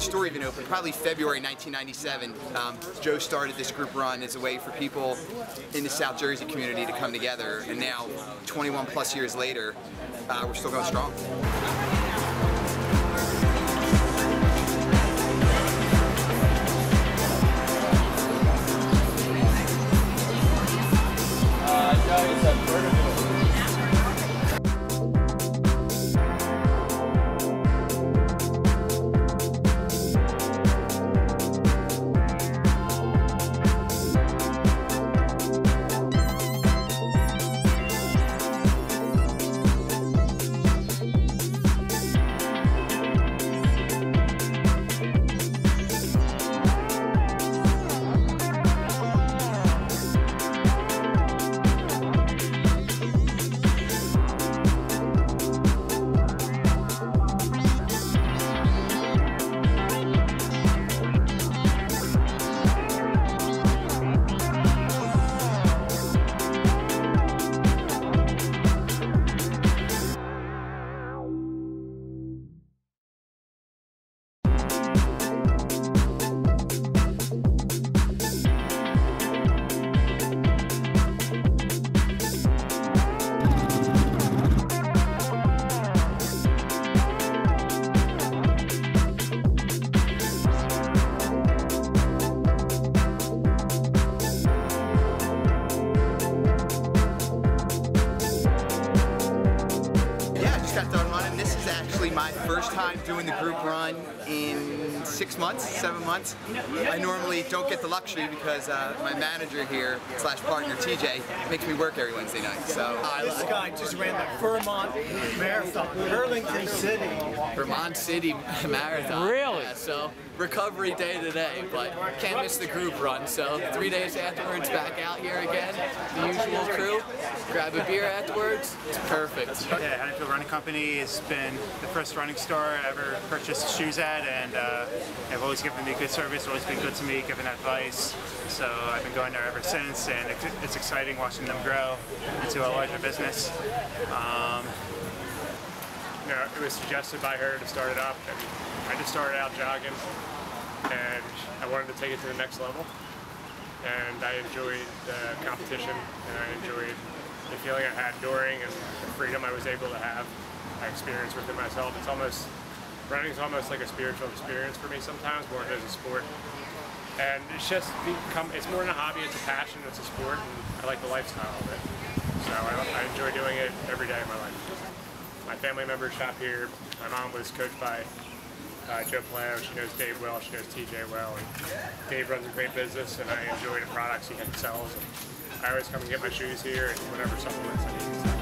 the store even opened, probably February 1997, um, Joe started this group run as a way for people in the South Jersey community to come together. And now, 21 plus years later, uh, we're still going strong. First time doing the group run in six months, seven months. I normally don't get the luxury because uh, my manager here, slash partner TJ, makes me work every Wednesday night. So This guy just ran the Vermont Marathon, Burlington City. Vermont City Marathon. Really? Yeah, so recovery day today, but can't miss the group run. So three days afterwards, back out here again. The usual crew. Grab a beer afterwards. It's perfect. Yeah, Haddonfield Running Company has been the first running store I ever purchased shoes at, and uh, they've always given me good service, always been good to me, giving advice. So I've been going there ever since, and it's- it's exciting watching them grow into a larger business. Um, you know, it was suggested by her to start it up, and I just started out jogging, and I wanted to take it to the next level. And I enjoyed the competition, and I enjoyed the feeling I had during and the freedom I was able to have. I experienced within myself. It's almost running is almost like a spiritual experience for me sometimes, more than as a sport. And it's just become, it's more than a hobby, it's a passion, it's a sport, and I like the lifestyle of it. So I, I enjoy doing it every day of my life. My family members shop here. My mom was coached by uh, Joe Palao. She knows Dave well. She knows TJ well. And Dave runs a great business, and I enjoy the products he sells. And I always come and get my shoes here and whatever supplements I need.